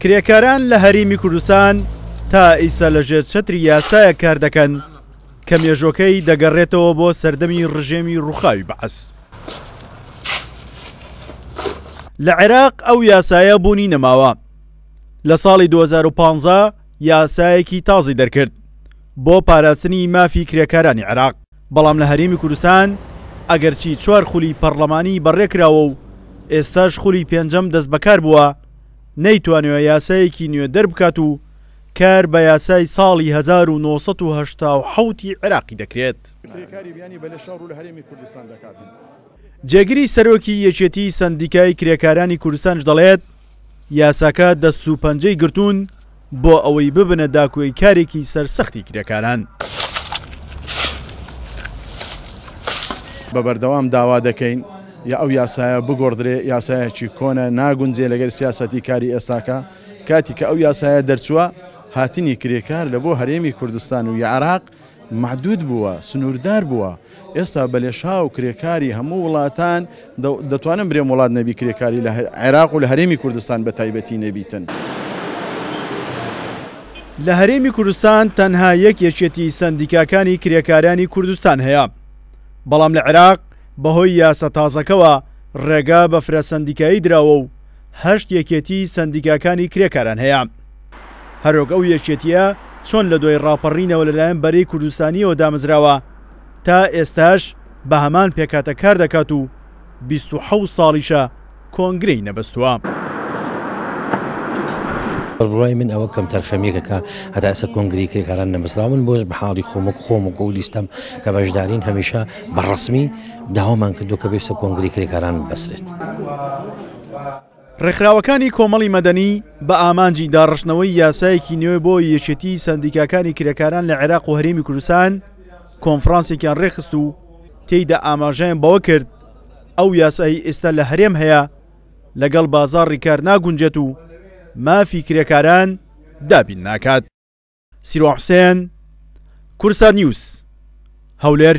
کرێکاران لە هەریمی کوردستان تا ئیسە لە ژێر چەتری یاسایە کار دەکەن کە مێژۆکەی دەگەڕێتەوە بۆ سەردەمی ڕژێمی ڕوخاوی بەعس لە عێراق ئەو یاسایە بوونی نەماوە لە ساڵی 2015 یاسایەکی تازی دەرکرد بۆ پاراستنی مافی کرێکارانی عێراق بەڵام لە هەرێمی کوردستان ئەگەرچی چوار خولی پەڕڵەمانی بەڕێکراوە و ئێستاش خولی پێنجەم دەستبەکار بووە، نەیتوانیوە یاسایەکی نوێ دەربکات و کار بە یاسای ساڵی هەزار و نۆ سەد و هەشتا و حەوت ی عێراقی دەکرێت. جێگری سەرۆکی یەکێتی سەندیکای کرێکارانی کوردستانش دەڵێت یاساکە دەست و پەنجەی گرتوون بۆ ئەوەی ببنە داکۆی کارێکی سەرسەختی کرێکاران. بە بەردەوام داوا دەکەین یا ئەو یاسایە بگۆڕدرێ یاسایەکی کۆنە ناگونجێ لەگەر سیاسەتی کاری ئێستاکە کاتی کە ئەو یاسایە دەرچووە هاتنی کرێکار لە بۆ هەرێمی کوردستان و یعراق مەحدود بووە، سنووردار بووە، ئێستا بە لێشاو کرێکاری هەموو وڵاتان، دەتوانم برێم وڵات نەبی کرێکاری لە عێراق و لە هەرێمی کوردستان بە تایبەتی نەبیتن. لە هەرێمی کوردستان تەنها یەک یەکێتی سەندیکاکانی کرێکارانی کوردستان هەیە، بەڵام لە عێراق بە هۆی یاسا تازەکەوە ڕێگا بە فرە سەندیکایی دراوە و هەشت یەکێتی سەندیکاکانی کرێکاران هەیە. هەرۆک ئەو یەکێتییە چۆن لە دوای ڕاپەڕینەوە لەلایەن بەرەی کوردستانییەوە دامەزراوە، تا ئێستاش بە هەمان پێکهاتە کار دەکات و بیست و حەوت ساڵیشە کۆنگرەی نەبەستووە. بە بڕوای من ئەوە کەمتەرخەمییەکە کە هەتا ئێستا کۆنگرەی کرێکاران نەبەستراوە. من بۆ بە حاڵی خۆم وەک خۆم و گەلی ستەم کە بەشدارین هەمیشە بە ڕەسمی داوامان کردووە کە بێسە کۆنگرەی کرێکاران ببەسترێت. ڕێکخراوەکانی کۆمەڵی مەدەنی بە ئامانجی داڕشتنەوەی یاسایەکی نوێ بۆ یەکێتیی سەندیکاکانی کرێکاران لە عێراق و هەرێمی کوردستان کۆنفرانسێکیان ڕێکخست و تێیدا ئاماژەیان بەوە کرد ئەو یاسایی ئێستا لە هەرێم هەیە لەگەڵ بازاڕی کار ناگونجێت و مافی کرێکاران دابین ناکات. سیروان حوسێن، کورسات نیوز، هەولێر.